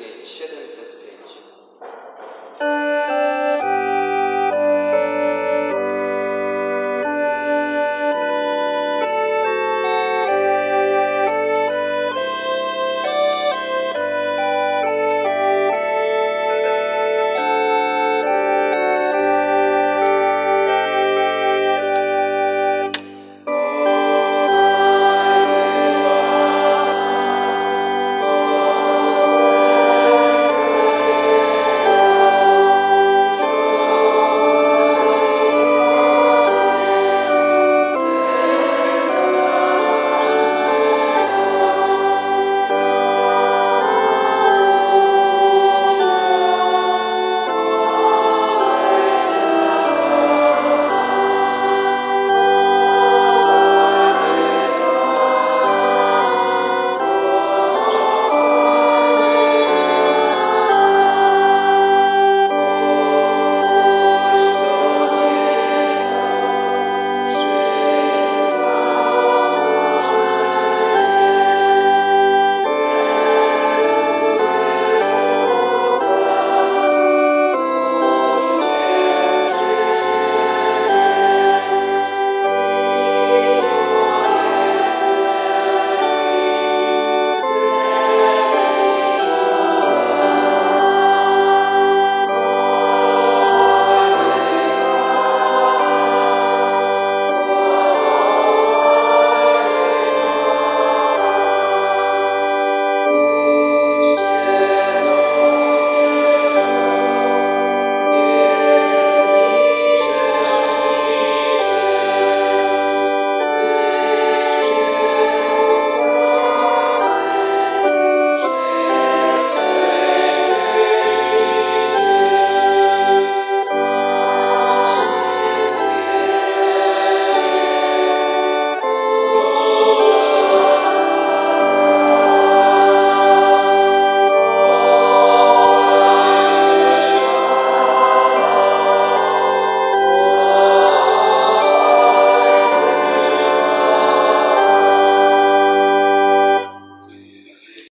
705, 705.